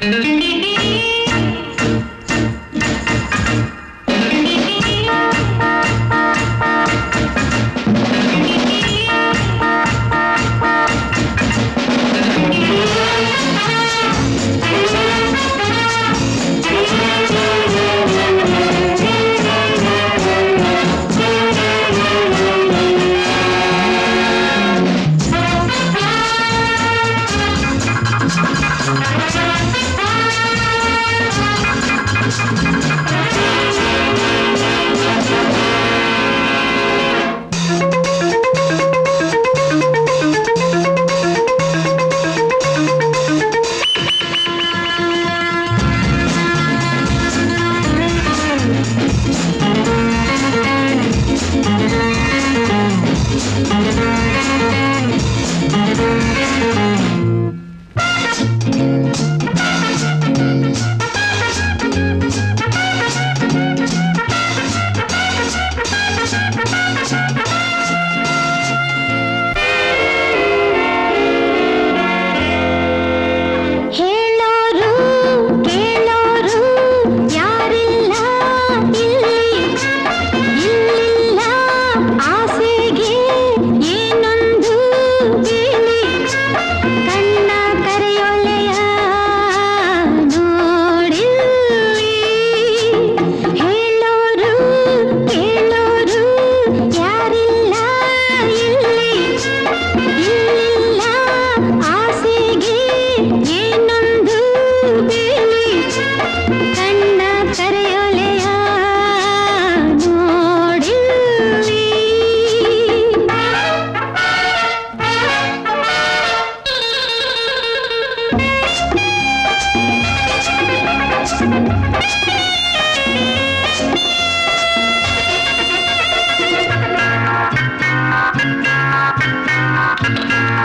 Thank you.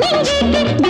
ಹೇಳಿ